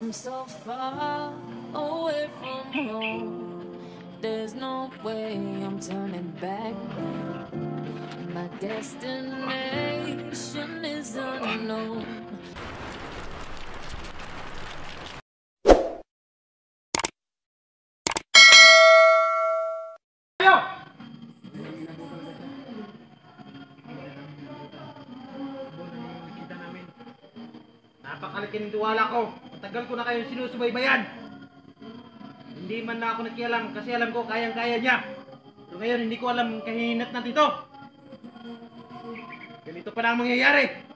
I'm so far away from home. There's no way I'm turning back now. My destination is unknown. Tayo! Napakalaki ng tiwala ko. Matagal ko na kayong sinusubaybayan. Hindi man na ako nakialam kasi alam ko kayang-kaya niya. Pero ngayon hindi ko alam ang kahinat natin ito. Ganito pa na ang mangyayari.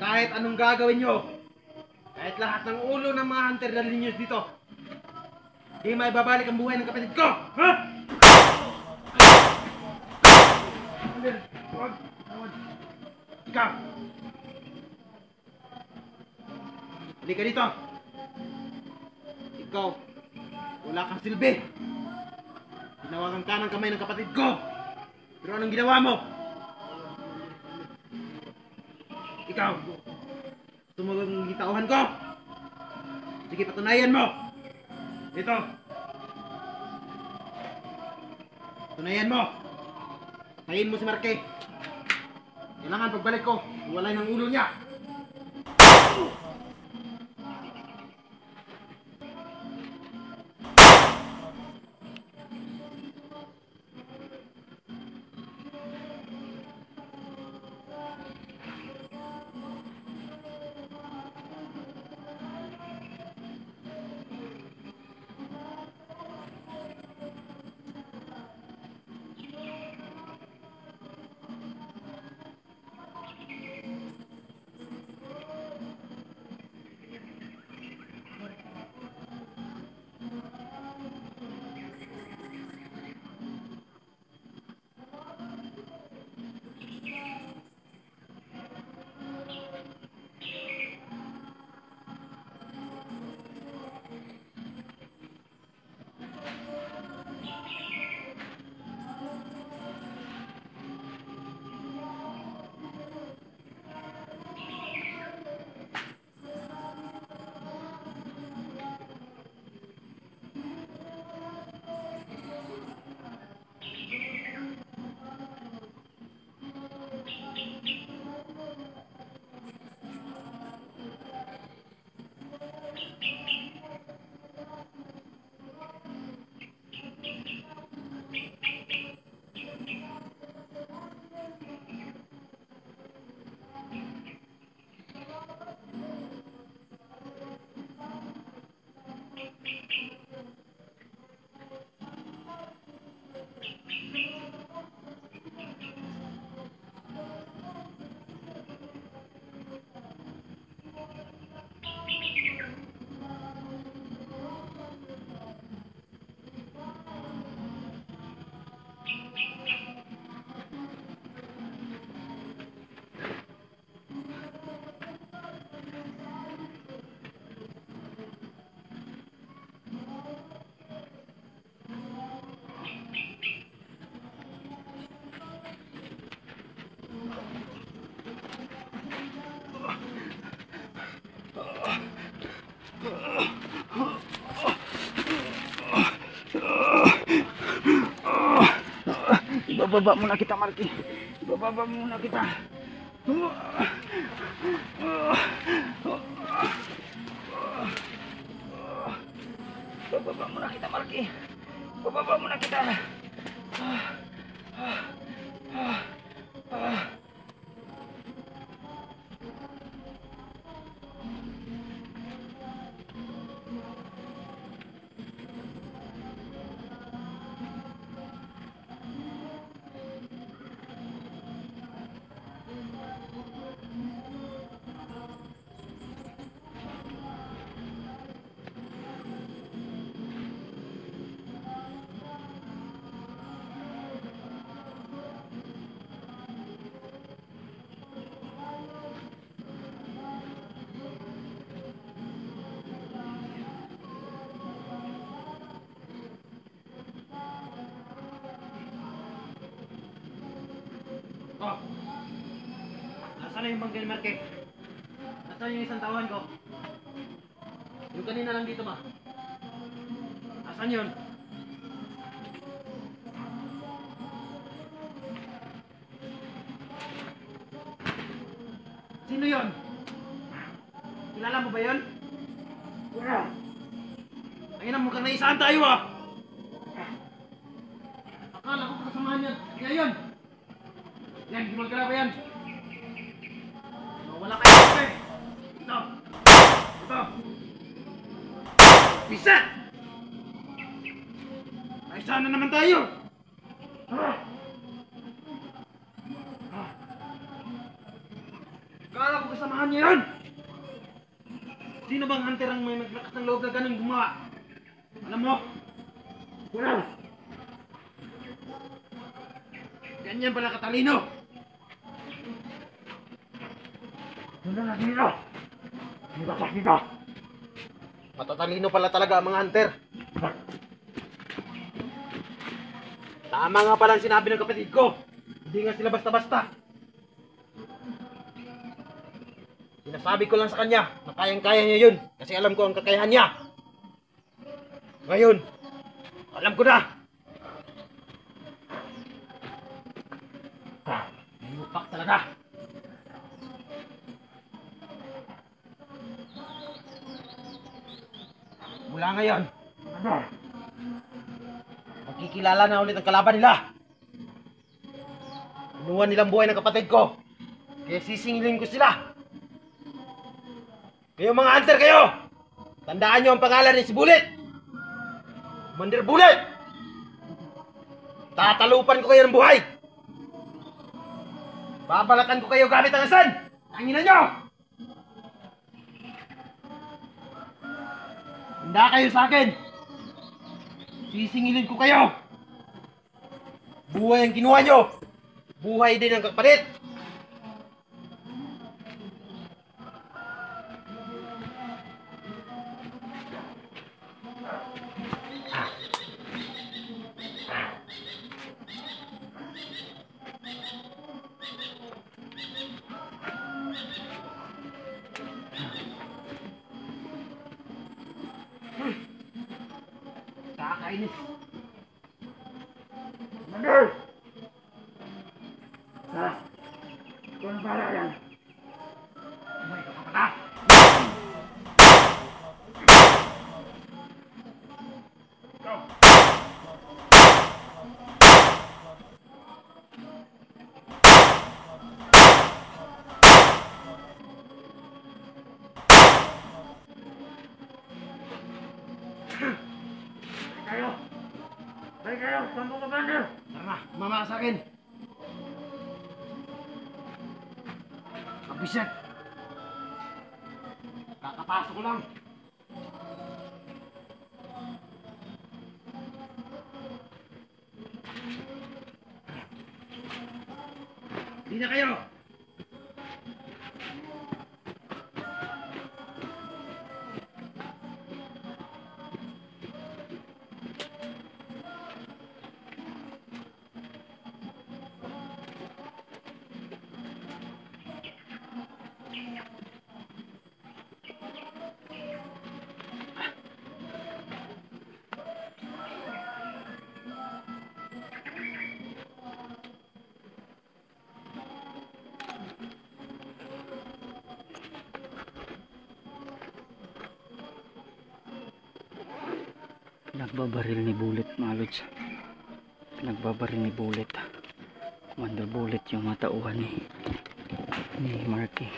Kahit anong gagawin nyo, kahit lahat ng ulo ng mga hunter dalhin nyo dito, di may babalik ang buhay ng kapatid ko! Ha? Hunter. Ikaw! Halika dito! Ikaw, wala kang silbi! Tinawagan ka ng kamay ng kapatid ko! Pero anong ginawa mo? Ikaw! Mo bang gitauhan ko? Sige, patunayan mo! Dito! Patunayan mo! Tayin mo si Marque! Kailangan pagbalik ko, walay ng ulo niya! Ibababa muna kita, Marky. Ibababa muna kita. Ibababa muna kita, Marky. Ibababa muna kita. Oh. Nasaan na yung bangkay Marque? Nasaan yung isang tawahan ko? Yung kanina lang dito ba? Nasaan yun? Sino yun? Kilala mo ba yun? Wala. Ay na, mukhang naisaan tayo ah! Akala ko kasamahan yan. Kaya yun! Yan, gimal ka na ba yan? Wala kayo eh! Ito! Ito! Pisa! Ay, sana naman tayo! Ah! Ah! Akala ko kasamahan niya yun! Sino bang hunter ang may maglakas ng loob na ganun gumawa? Alam mo? Wala. Ganyan pala katalino! Wala na dito. Hindi ba dito? Matatalino pala talaga ang mga hunter. Tama nga pala ang sinabi ng kapatid ko. Hindi nga sila basta-basta. Sinasabi ko lang sa kanya na kayang-kaya niya yun kasi alam ko ang kakayahan niya. Ngayon, alam ko na. Ah, Lupak talaga. Mula ngayon? Magkikilala na ulit ang kalaban nila. Inuwan nilang buhay ng kapatid ko. Kaya sisingilin ko sila. Kayo mga hunter kayo! Tandaan niyo ang pangalan ni si Bullet! Commander Bullet! Tatalupan ko kayo ng buhay! Babalatan ko kayo gamit ang asan! Tanginan niyo! Handa kayo sa akin! Sisingilin ko kayo! Buhay ang kinuha nyo! Buhay din ang kapalit! Thank. Kayo! Sampo ka, Mandel! Tara mama sa akin! Kabisit! Kakapasok ko lang! Hindi na kayo! Nagbabaril ni Bullet mga lods. Nagbabaril ni Bullet. Commander Bullet yung matauhan ni ni Marky.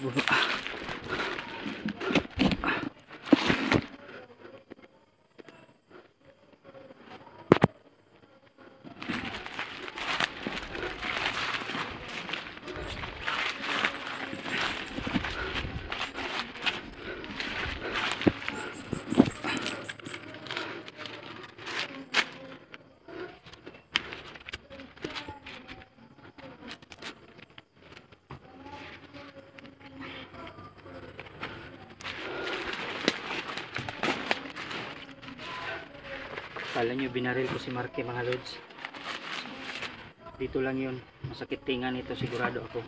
Bu- ah. Kala nyo binaril ko si Marky mga lods. Dito lang yun. Masakit tinga nito sigurado ako.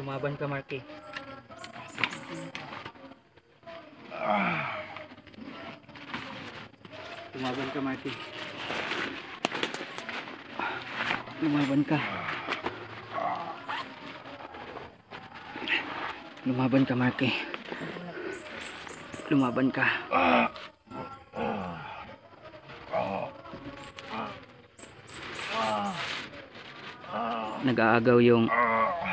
Lumaban ka Marky. Lumaban ka Marky. Lumaban ka. Lumaban ka Marky. Lumaban ka. Nag-aagaw yung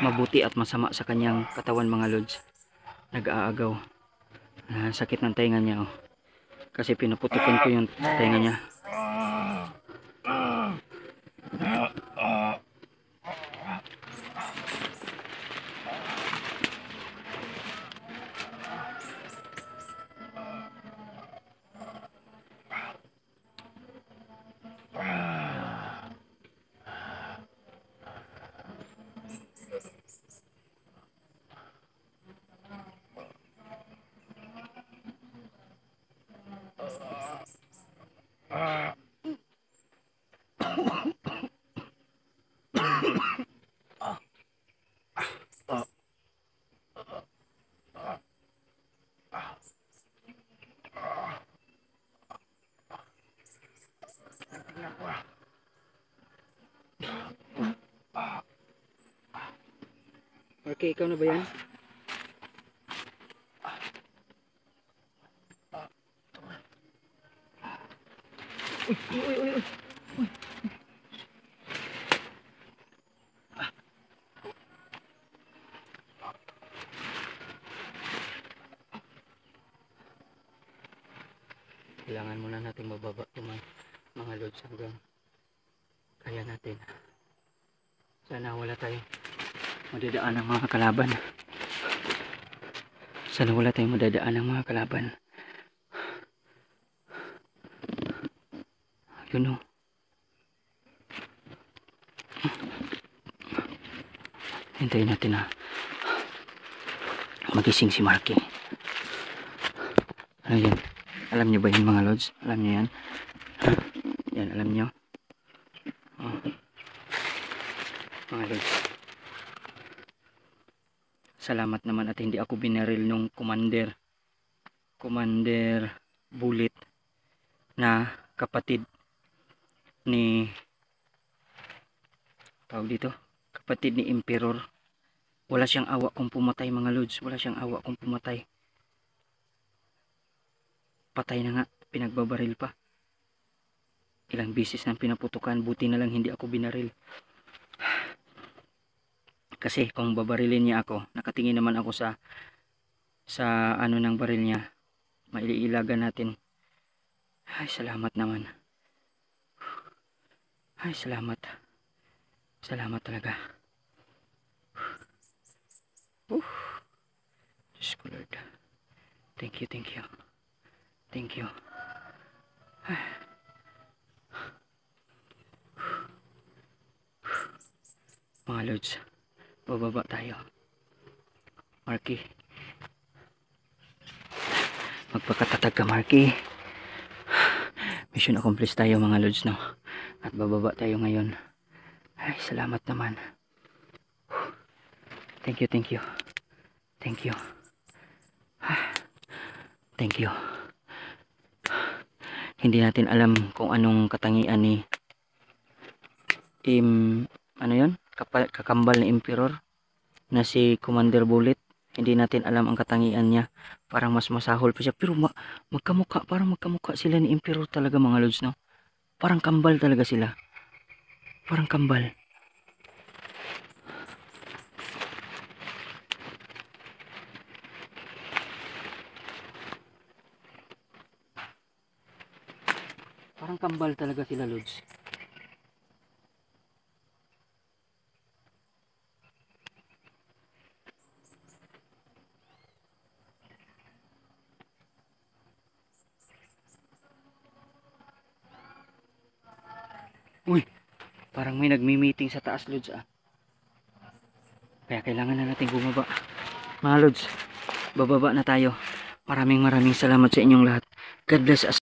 mabuti at masama sa kanyang katawan mga lods. Nag-aagaw. Ah, sakit ng tainga niya oh. Kasi pinuputukan ko yung tainga niya. Okay, ikaw na ba yan? Uy, uy, uy, uy. Kailangan muna natin mababa yung mga, mga loads hanggang kaya natin. Sana wala tayong madadaan ng mga kalaban. Sana wala tayong madadaan ng mga kalaban. Yun o. Hintayin natin na magising si Marky. Ano yan? Alam niyo ba yun mga lods? Alam niyo yan? Yan, alam niyo? Oh. Mga lods. Salamat naman at hindi ako binaril nung commander. Commander Bullet na kapatid ni tawag dito kapatid ni Emperor. Wala siyang awa kung pumatay mga lods wala siyang awa kung pumatay. Patay na nga pinagbabaril pa. Ilang bisis nang pinaputukan buti na lang hindi ako binaril kasi kung babarilin niya ako nakatingin naman ako sa sa ano ng baril niya. Mailiilagan natin. Ay salamat naman. Ay salamat. Salamat talaga. Uh. Diyos ko Lord. Thank you thank you. Thank you. Ay. mga lords bababa tayo. Marky. Magpakatatag ka Marky. Mission accomplished tayo mga lords no? At bababa tayo ngayon. Ay salamat naman. Thank you thank you. Thank you. Thank you. Hindi natin alam kung anong katangian ni im ano yon kakambal na emperor na si Commander Bullet. Hindi natin alam ang katangian niya. Parang mas masahol pa siya. Pero ma magkamukha, parang magkamukha sila ni Emperor talaga mga lods, no? Parang kambal talaga sila. Parang kambal. Parang kambal talaga sila, Lods. Uy, parang may nagmi-meeting sa taas, Lods, ah. Kaya kailangan na natin bumaba. Mga Lods, bababa na tayo. Maraming maraming salamat sa inyong lahat. God bless us.